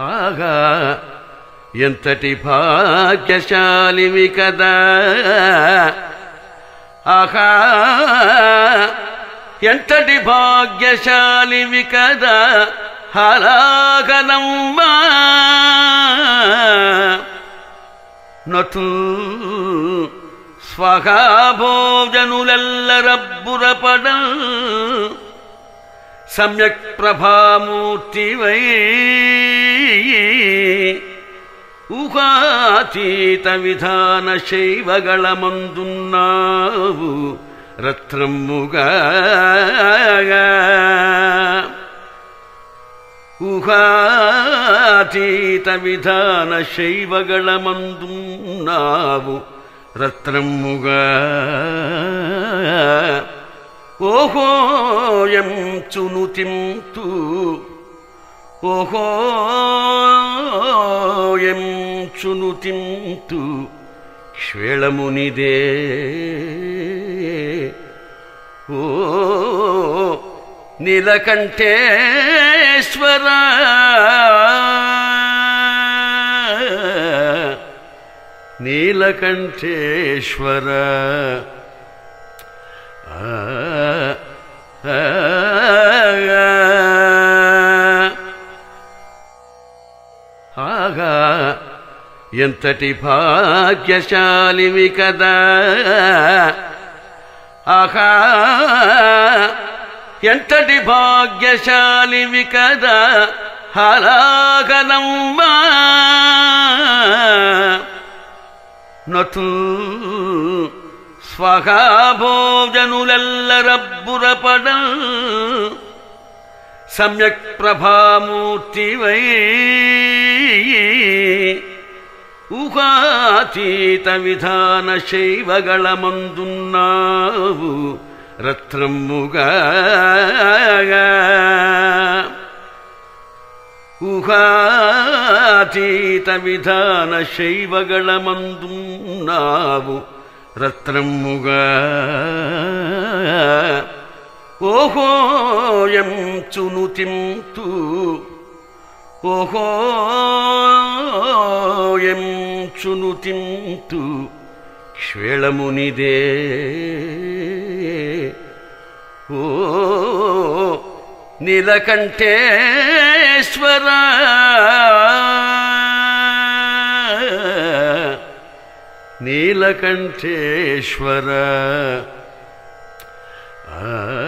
ఆగా ఎంతటి భాగ్యశాలివి కదా. ఆహా ఎంతటి భాగ్యశాలివి కదా. హలాగనమ్మా. నటు స్వగాభోజనులెల్లరబ్బురపడ సమ్యక్ ప్రభామూర్తివై ಊಹಾತೀತ ವಿಧಾನ ಶೈವಗಳ ಮಂದು ನಾವು ರತ್ರಮ್ಮುಗ ಊಹಾತೀತ ವಿಧಾನ ಶೈವಗಳ ಮಂದು ನಾವು ರತ್ರಮ್ಮುಗ ಓಹೋ ಎಂ ಚುನುತಿಂತು ఓహోయంచును తింతు క్షేళమునిదే ఓ నీలకంఠేశ్వర నీలకంఠేశ్వర ఆ ಆಗ ఎంతటి భాగ్యశాలివి కదా ఆహా ఎంతటి భాగ్యశాలివి కదా హలాగనమ్మా నటు सम्यक् प्रभामूर्तिवै उहातीतविधानशैव मन्दुन्नाव रत्नमुग उहातीतविधानशैव मन्दुन्नावु रत्नमुग ಓಹೋ ಎಂ ಚುನು ತಿಂತು. ಓಹೋ ಎಂ ಚುನು ತಿಂತು. ಕ್ಷೇಳಮುನಿದೆ. ಓ ನೀಲಕಂಠೇಶ್ವರ. ನೀಲಕಂಠೇಶ್ವರ. ಆ